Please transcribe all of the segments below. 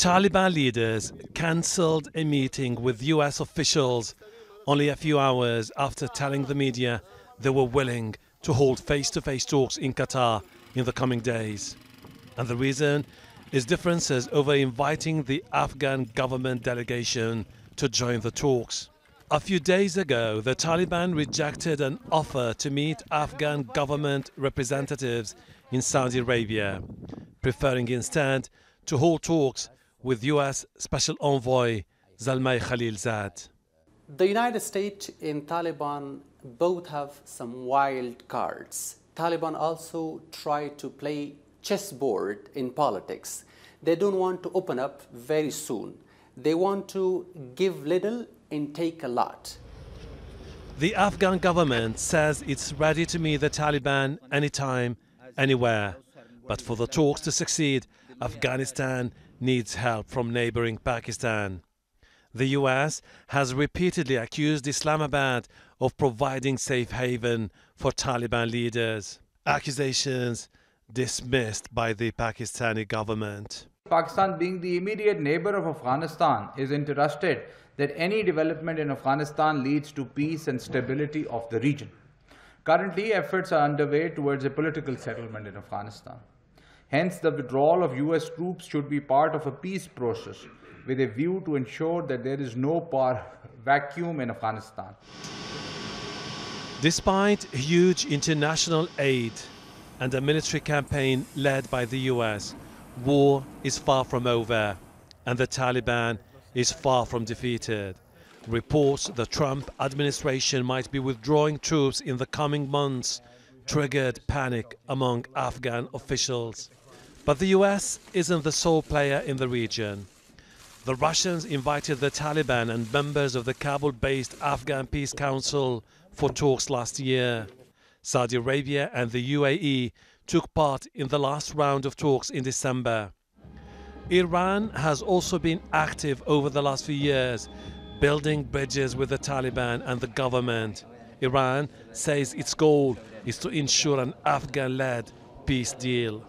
Taliban leaders cancelled a meeting with US officials only a few hours after telling the media they were willing to hold face to face talks in Qatar in the coming days. And the reason is differences over inviting the Afghan government delegation to join the talks. A few days ago, the Taliban rejected an offer to meet Afghan government representatives in Saudi Arabia, preferring instead to hold talks with US Special Envoy Zalmay Khalilzad. The United States and Taliban both have some wild cards. Taliban also try to play chessboard in politics. They don't want to open up very soon. They want to give little and take a lot. The Afghan government says it's ready to meet the Taliban anytime, anywhere. But for the talks to succeed, Afghanistan needs help from neighboring Pakistan. The US has repeatedly accused Islamabad of providing safe haven for Taliban leaders. Accusations dismissed by the Pakistani government. Pakistan, being the immediate neighbor of Afghanistan, is interested that any development in Afghanistan leads to peace and stability of the region. Currently, efforts are underway towards a political settlement in Afghanistan. Hence, the withdrawal of US troops should be part of a peace process with a view to ensure that there is no power vacuum in Afghanistan. Despite huge international aid and a military campaign led by the US, war is far from over and the Taliban is far from defeated. Reports the Trump administration might be withdrawing troops in the coming months triggered panic among Afghan officials. But the US isn't the sole player in the region. The Russians invited the Taliban and members of the Kabul based Afghan Peace Council for talks last year. Saudi Arabia and the UAE took part in the last round of talks in December. Iran has also been active over the last few years, building bridges with the Taliban and the government. Iran says its goal is to ensure an Afghan led peace deal.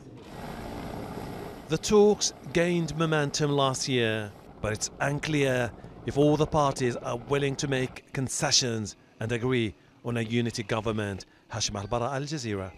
The talks gained momentum last year, but it's unclear if all the parties are willing to make concessions and agree on a unity government. Hashem Ahelbarra, Al Jazeera.